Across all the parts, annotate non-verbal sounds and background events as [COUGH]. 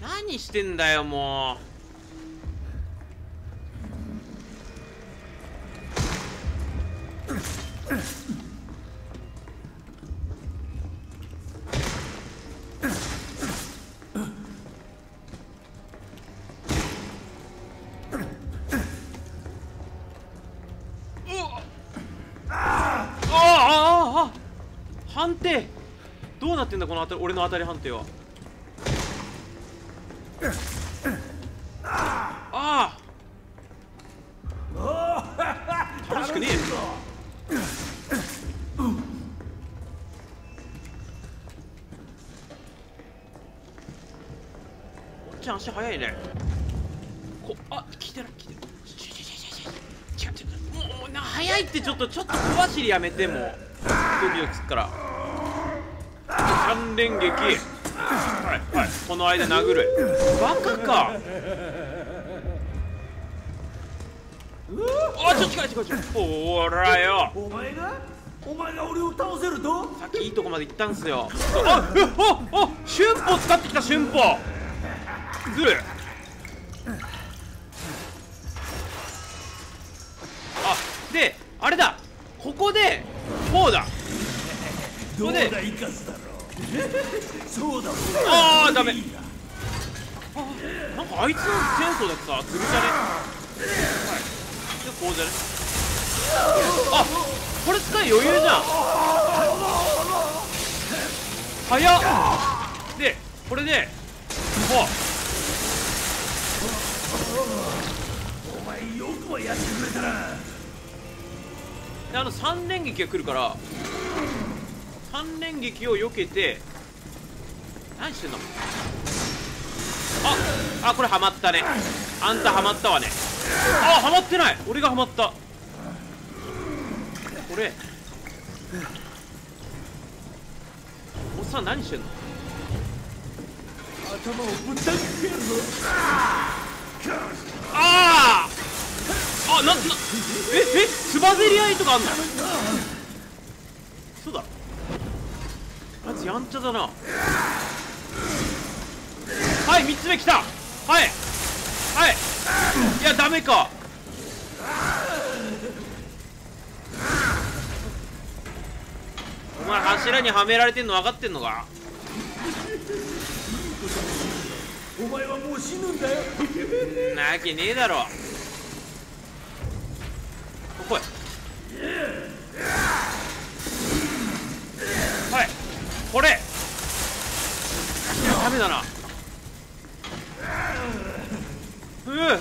何してんだよもう。この当たり俺の当たり判定は。ああ。楽しくねえ。おっちゃん足速いね。こあ聞いてる聞いてる。ちょちょちょちょ違う違うもうもうな速いってちょっとちょっと小走りやめてもうドキドキすっから三連撃。はいはいこの間殴る。バカか。あちょ近い近い近いほらよ。お前が？お前が俺を倒せると？さっきいいとこまで行ったんすよ。あえああ春歩使ってきた春歩。ずるあであれだ。ここでこうだ。どうここで。だ生かすだろうそうだろうあダメ。なあなんかあいつのチェーンソーだってさずるじゃね？はい。でこうじゃね？あこれ使い余裕じゃん。早っ。でこれでこお前よくもやってくれたなであの三連撃が来るから三連撃を避けて何してんの？ああこれハマったね。あんたハマったわね。あハマってない。俺がハマった。これおっさん何してんの？頭をぶった切ってやるぞ。あああななええつばぜり合いとかあんの？そうだあいつやんちゃだな。はい3つ目来た。はい。はい。いやダメか。お前柱にはめられてんの分かってんのか？お前はもう死ぬんだよ。んなわけねえだろ。ここへはいこれ。いやダメだな。うううう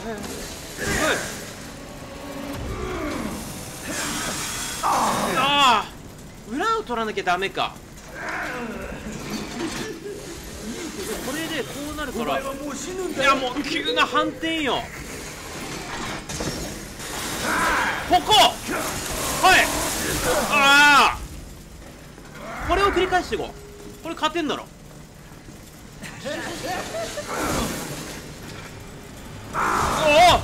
ああ裏を取らなきゃダメか。これでこうなるから。いやもう急な反転よ。ここ。はい。ああこれを繰り返していこう。これ勝てんだろ。おお。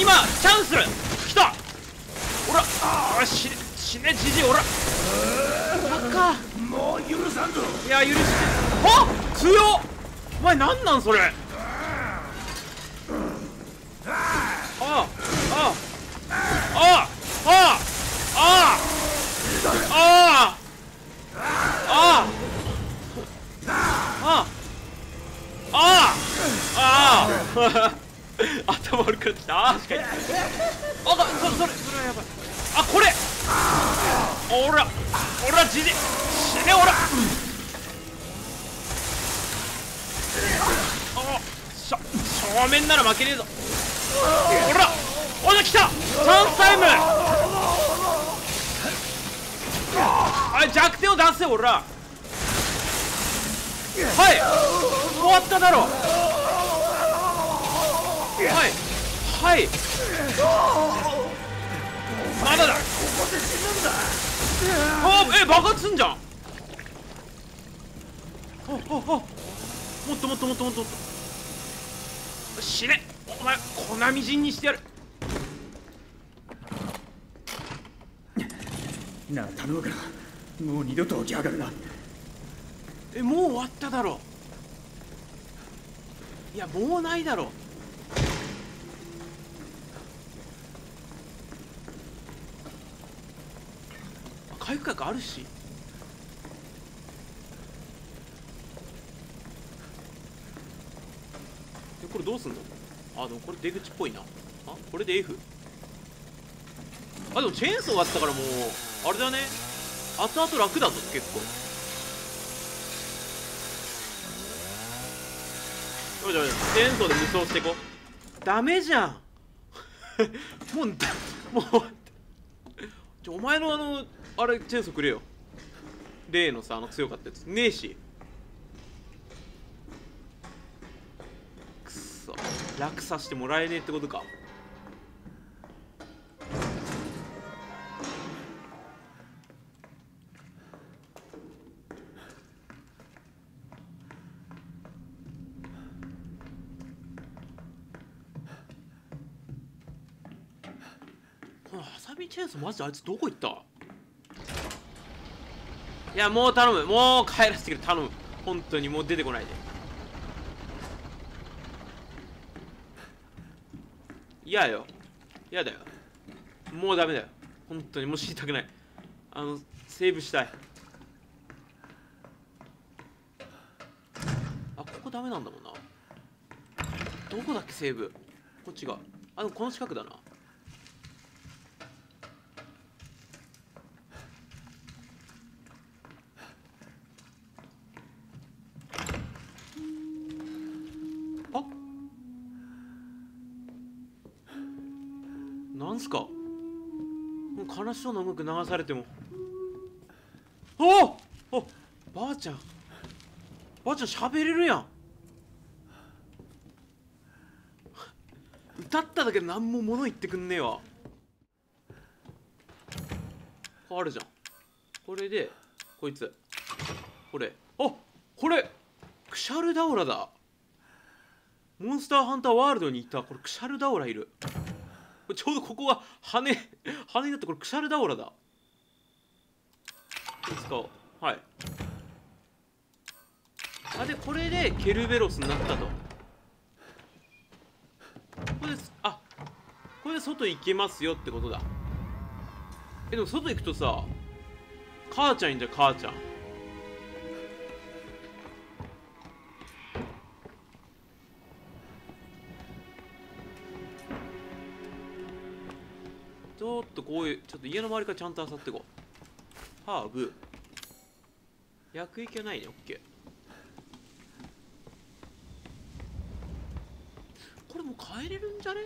今チャンス。来た。おらあー死ね死ねじじいおら。バカもう許さんぞいや許してあ強っ。お前なんなんそれ [LAUGHS] 頭悪くなってきた。あーしかいあそそれそれはやばい。あこれ。おらおらじじ死ねおら。あしょ正面なら負けねえぞ。おらおら来た。チャンスタイム。はい弱点を出せおら。はい。終わっただろはい。はい。まだだ。ここで死ぬんだあえ爆発すんじゃん。あああ。もっともっともっともっと。死ね。お前粉みじんにしてやる。なあ頼むから。もう二度と起き上がるな。えもう終わっただろ。いやもうないだろ回復薬あるし。これどうすんの？あでもこれ出口っぽいな。あこれで F あでもチェーンソーがあったからもうあれだね。後々楽だぞ結構。よしよしチェーンソーで無双していこう。ダメじゃん。[LAUGHS] もうもうお前のあのあれチェーンソーくれよ。例のさあの強かったやつ。ねえし。くそ。楽させてもらえねえってことか。このハサミチェーンソーマジであいつどこ行った？いやもう頼む。もう帰らせてくれ。頼む。本当にもう出てこないで。嫌よ。嫌だよ。もうダメだよ。本当にもう知りたくない。あのセーブしたい。あここダメなんだもんな。どこだっけセーブ。こっちが。あでもこの近くだなあなんすか？もう悲しそうな音楽流されても。お！お！おばあちゃん。ばあちゃん喋れるやん。歌っただけで何も物言ってくんねえわ。あるじゃん。これでこいつ。これ。あこれクシャルダオラだ。モンスターハンターワールドにいた。これクシャルダオラいる。ちょうどここが羽羽になってこれクシャルダオラだ。使おう。はい。あでこれでケルベロスになったと。これです。あこれで外行けますよってことだ。えでも外行くとさ母ちゃんいんじゃん母ちゃん。とこういうちょっと家の周りからちゃんと漁っていこう。ハーブ。薬液はないねオッケー。これもう帰れるんじゃね？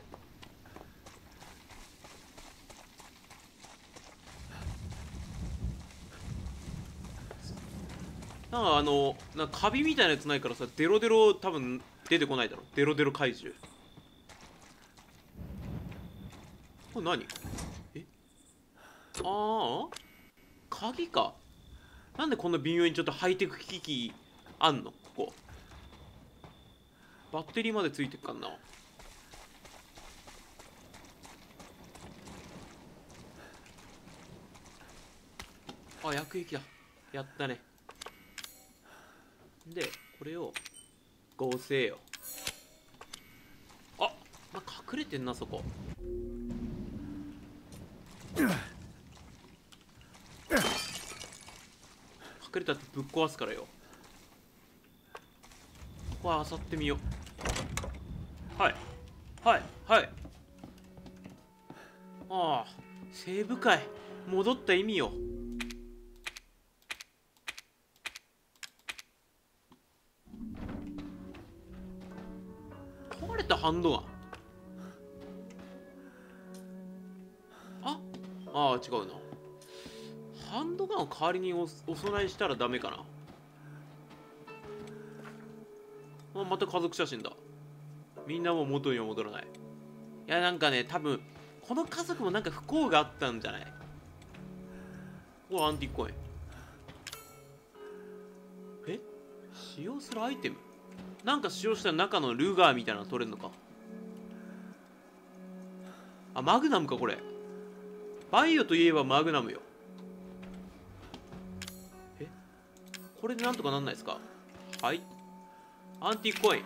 なんかあのなんかカビみたいなやつないからさデロデロ多分出てこないだろ。デロデロ怪獣。これ何？ああ鍵か。なんでこんな微妙にちょっとハイテク機器あんの？ここ。バッテリーまでついてっかんな。あ薬液だ。やったね。でこれを合成よ。あなんか隠れてんなそこ。隠れたってぶっ壊すからよ。ここは漁ってみよう。はい。はい。はい。ああ西部会。戻った意味よ。壊れたハンドガンあ？ああ違うな。ハンドガンを代わりにおお供えしたらダメかな。あまた家族写真だ。みんなも元には戻らない。いやなんかね多分この家族もなんか不幸があったんじゃない？おアンティコイン。え？使用するアイテム？なんか使用したら中のルガーみたいなの取れるのか？あマグナムかこれ。バイオといえばマグナムよ。これでなんとかなんないですか？はい。アンティークコイン。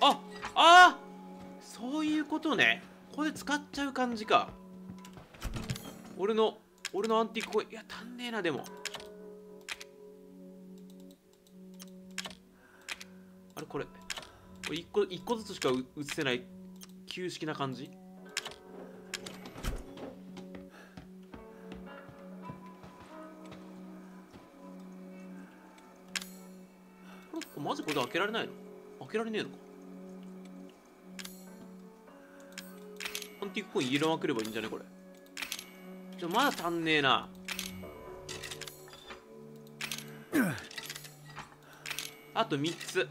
ああーそういうことね。これで使っちゃう感じか。俺の俺のアンティークコイン。いや足んねえなでも。あれこれ。これ1個一個ずつしか映せない。旧式な感じ。マジこれ開けられないの？開けられねえのか。アンティークコイン入れまくればいいんじゃねこれ。ちょまだ足んねえな。あと3つ。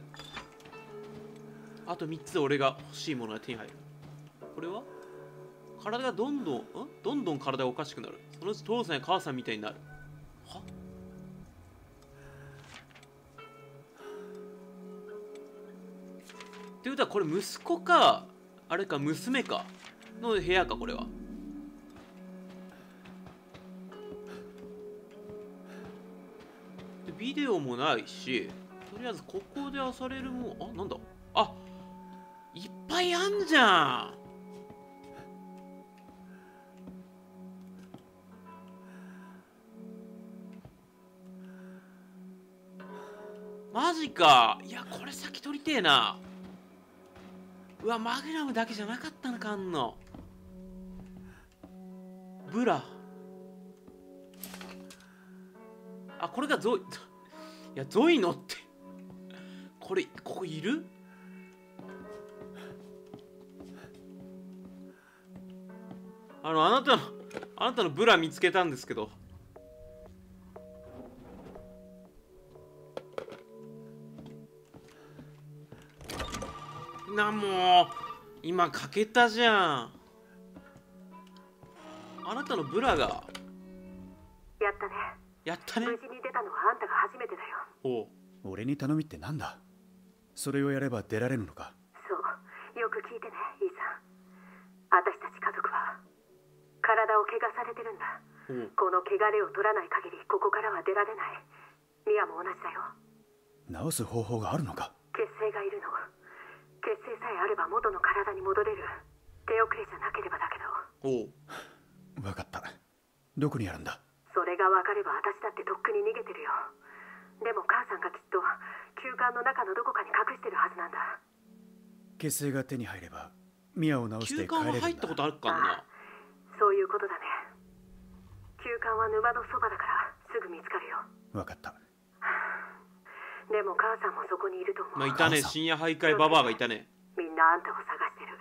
あと3つ俺が欲しいものが手に入る。これは？体がどんどんん？どんどん体がおかしくなる。そのうち父さんや母さんみたいになる。ってことはこれ息子かあれか娘かの部屋かこれは。でビデオもないしとりあえずここで漁れるもんあなんだ？あいっぱいあんじゃん。マジか。いやこれ先取りてえな。うわマグナムだけじゃなかったのかあんの。ブラ。あこれがゾイ [LAUGHS] いやゾイのって。これここいる？あのあなたのあなたのブラ見つけたんですけど。なもう今かけたじゃん。あなたのブラが？やったね。やったね？無事に出たのはあんたが初めてだよ。おう。俺に頼みってなんだ？それをやれば出られるのか？そう。よく聞いてねイーさん私たち家族は体を怪我されてるんだ。この汚れを取らない限りここからは出られない。ミアも同じだよ。治す方法があるのか？血清がいるの血清さえあれば元の体に戻れる。手遅れじゃなければだけど。おう。分かった。どこにあるんだ？それが分かれば私だってとっくに逃げてるよ。でも母さんがきっと休館の中のどこかに隠してるはずなんだ。血清が手に入ればミアを治し休て帰れるんだ。館は入ったことあるかな？そういうことだね。休館は沼のそばだからすぐ見つかるよ。分かった。[SIGHS] でも母さんもそこにいると思う、まあいたね。深夜徘徊ババアがいたね。みんなあんたを探してる。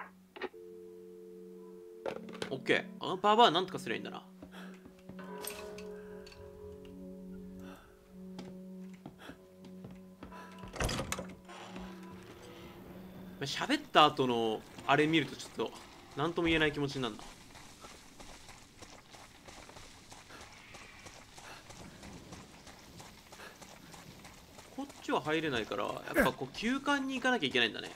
オッケーあのババアなんとかすりゃいいんだな。喋った後のあれ見るとちょっと何とも言えない気持ちになるなこっちは入れないからやっぱこう休館に行かなきゃいけないんだね。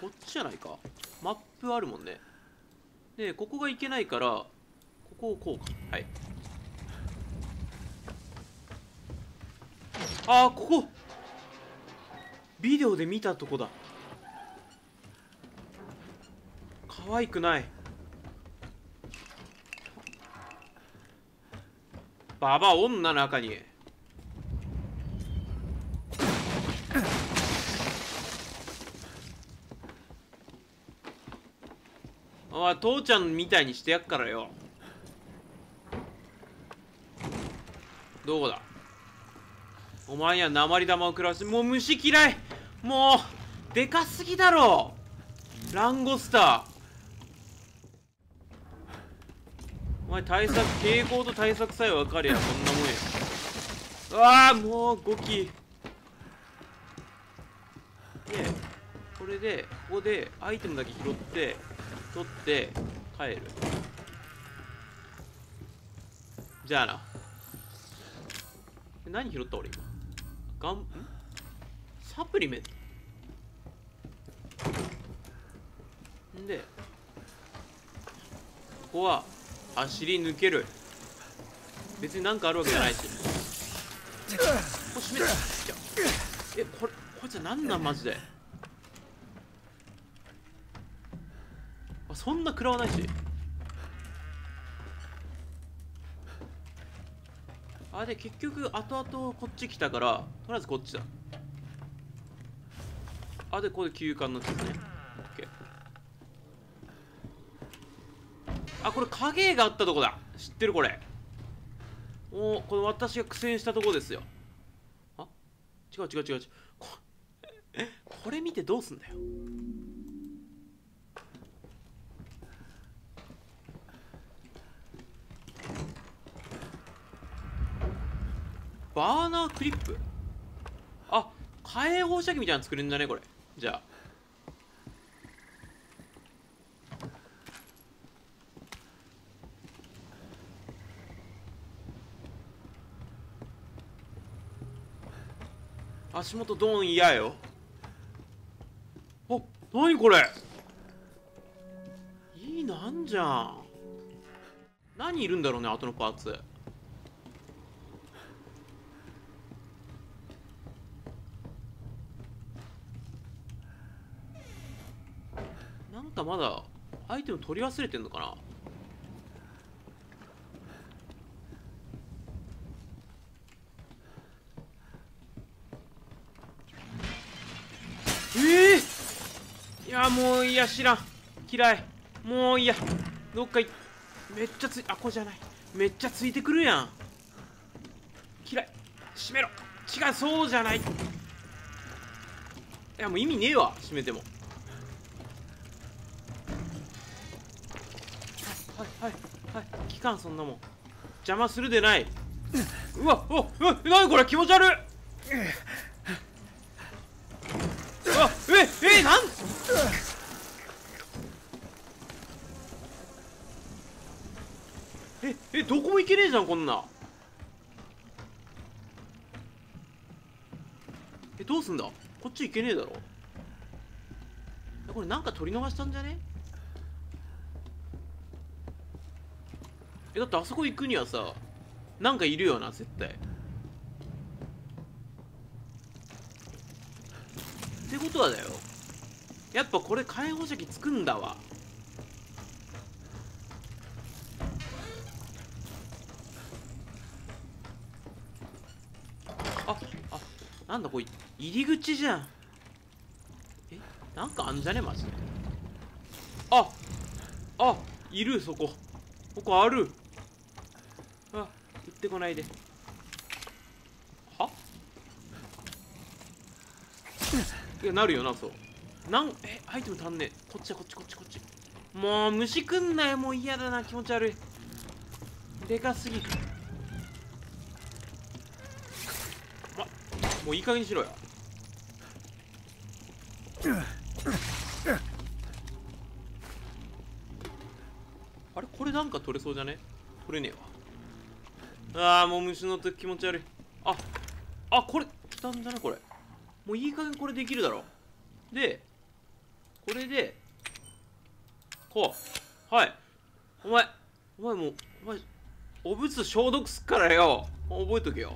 こっちじゃないか。マップあるもんね。でここが行けないからここをこうか。はい。ああここ。ビデオで見たとこだ。可愛くない。ババア女中におい父ちゃんみたいにしてやっからよ。どこだ？お前には鉛玉を食らわしてもう虫嫌い。もうでかすぎだろ。ランゴスター。お前対策傾向と対策さえ分かりゃそんなもんや。うわあもう5機でこれでここでアイテムだけ拾って取って帰る。じゃあな。何拾った俺今。ガンサプリメント。んでここは走り抜ける。別になんかあるわけじゃないし。これ閉めたえこれこいつは何なんマジで。そんな食らわないし。あで結局後々こっち来たからとりあえずこっちだ。あでここで休館のやつね。オッケー。あこれ影があったとこだ。知ってるこれ。おおこれ私が苦戦したとこですよ。あ？違う違う違う違う。これ見てどうすんだよ。バーナークリップ？あ火炎放射器みたいなの作れるんだねこれ。じゃあ。足元ドーン嫌よ。お何これ？いいなんじゃん。何いるんだろうね後のパーツ。まだアイテム取り忘れてんのかな？ええいやもういや知らん。嫌い。もういや。どっかいめっちゃついあこれじゃない。めっちゃついてくるやん。嫌い。閉めろ。違うそうじゃない。いやもう意味ねえわ。閉めても。はいはいはい。期間そんなもん。邪魔するでない。うわおうわ何これ気持ち悪い。うわええなん。ええどこも行けねえじゃんこんな。えどうすんだ？こっち行けねえだろ。えこれなんか取り逃したんじゃね？えだってあそこ行くにはさなんかいるよな絶対。ってことはだよ。やっぱこれ火炎放射器つくんだわ。ああなんだこれ入り口じゃん。えなんかあんじゃねマジで。ああいるそこ。ここある。ってこないで。は？いやなるよなそう。なんえアイテム足んねえ。こっちだこっちこっちこっち。もう虫くんなよ。もう嫌だな。気持ち悪い。でかすぎ。るまもういい加減にしろよ。あれ？これなんか取れそうじゃね？取れねえわ。あーもう虫の音気持ち悪い。ああこれ来たんじゃねこれ。もういい加減これできるだろでこれでこう。はい。お前お前もうお前お物消毒すっからよ。覚えとけよ。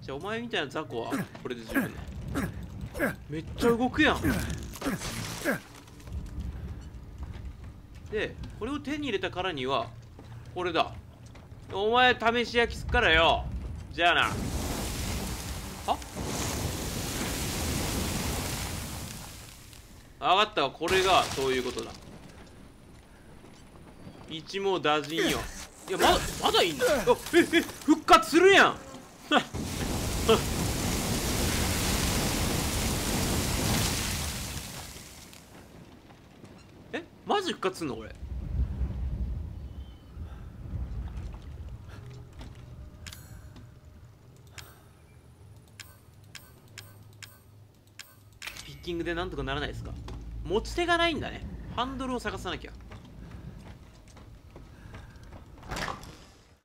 じゃあお前みたいな雑魚はこれで十分だめっちゃ動くやん。でこれを手に入れたからにはこれだ。お前試し焼きすっからよ。じゃあな。あ分かったわ。これがそういうことだ。一網打尽よ。いやまだまだいいんだあ [LAUGHS] ええ復活するやんえマジ活すんのこれピッキングでなんとかならないですか？持ち手がないんだね。ハンドルを探さなきゃ。